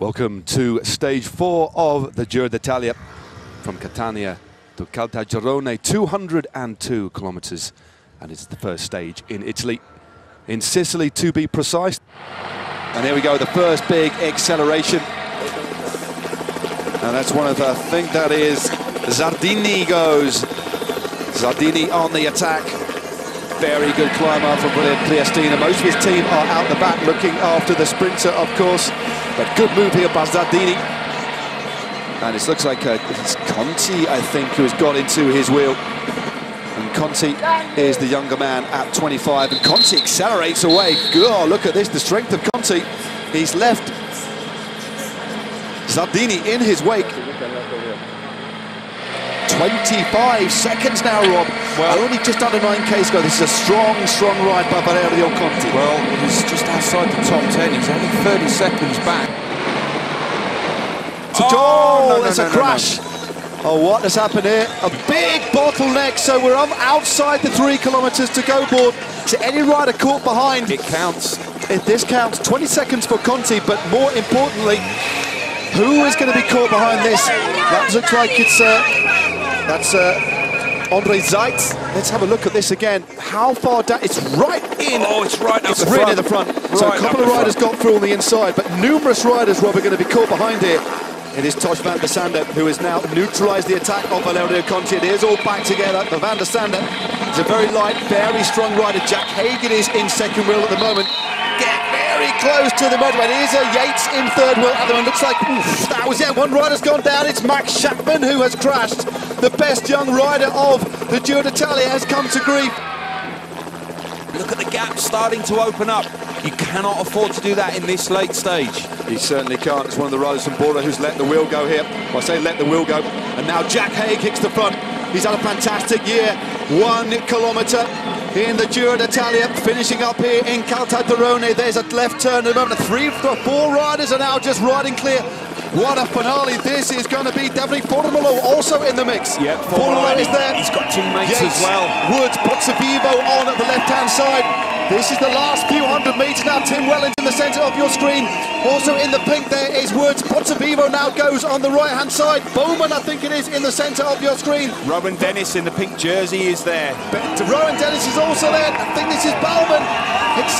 Welcome to stage four of the Giro d'Italia from Catania to Caltagirone, 202 kilometres, and it's the first stage in Italy, in Sicily to be precise. And here we go, the first big acceleration. And that's one of the, I think that is Zardini goes. Zardini on the attack. Very good climber from Wilier Triestina. Most of his team are out the back looking after the sprinter, of course. But good move here by Zardini. And it looks like uh, it's Conti, I think, who has got into his wheel. And Conti is the younger man at 25. And Conti accelerates away. Oh, look at this, the strength of Conti. He's left Zardini in his wake. 25 seconds now, Rob. Well, only just under 9k to go. This is a strong, strong ride by Valerio Conti. Well, he's just outside the top 10. He's only 30 seconds back. Oh, no, no, there's no, a crash. Oh, what has happened here? A big bottleneck, so we're on outside the three kilometres to go board. To any rider caught behind. It counts. If this counts. 20 seconds for Conti, but more importantly, who is going to be caught behind this? That looks like it's uh, that's uh, Andrey Zeits. Let's have a look at this again. How far down? It's right in. Oh, it's right up it's the right front. in the front. Right so a couple of riders got through on the inside, but numerous riders, Rob, are going to be caught behind here. It is Tosh van der Sande who has now neutralised the attack of Valerio Conti. It is all back together. The van der Sande is a very light, very strong rider. Jack Haig is in second wheel at the moment. Get very close to the motorway. It is a Yates in third wheel at the moment. Looks like oof, that was it. One rider's gone down. It's Max Schachmann who has crashed. The best young rider of the Giro d'Italia has come to grief. Look at the gap starting to open up. You cannot afford to do that in this late stage. He certainly can't. It's one of the riders from Bora who's let the wheel go here. Well, I say let the wheel go. And now Jack Haig kicks the front. He's had a fantastic year. One kilometre in the Giro d'Italia, finishing up here in Caltagirone. There's a left turn at the moment. Three, four riders are now just riding clear. What a finale this is going to be. Definitely Formolo also in the mix. Yeah, Formolo is there. He's got teammates Yates, as well. Woods, Pozzovivo on at the left-hand side. This is the last few hundred metres now. Tim Wellens in the centre of your screen. Also in the pink there is Woods. Pozzovivo now goes on the right-hand side. Bouwman, I think it is, in the centre of your screen. Rohan Dennis in the pink jersey is there. But Rohan Dennis is also there. I think this is Bouwman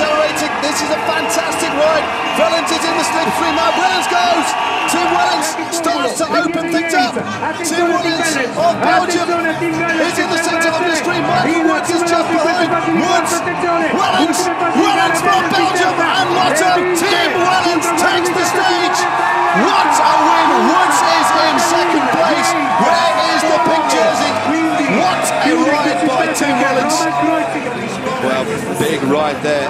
accelerating. This is a fantastic ride. Wellens is in the slipstream now. Wellens goes. Tim Wellens starts to open things up. Tim Wellens of Belgium is in the centre of your screen. Michael Woods is just behind. Woods, Wellens, ride there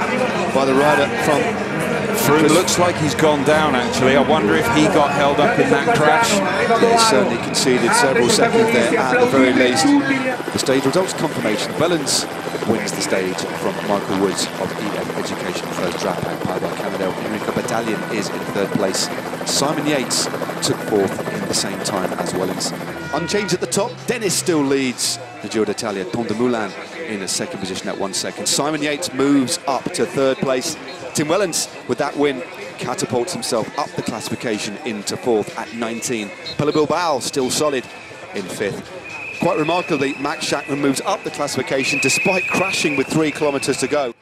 by the rider from Froome looks like he's gone down actually. I wonder if he got held up in that crash. He certainly conceded several seconds there at the very least. The stage results confirmation. Wellens wins the stage from Michael Woods of EF Education First Drapac powered by Cannondale. Enrico Battaglin is in third place. Simon Yates took fourth in the same time as Wellens. Unchanged at the top, Dennis still leads the Giro d'Italia. Tom Dumoulin in a second position at one second. Simon Yates moves up to third place. Tim Wellens, with that win, catapults himself up the classification into fourth at 19. Pello Bilbao still solid in fifth. Quite remarkably, Max Schachmann moves up the classification despite crashing with three kilometres to go.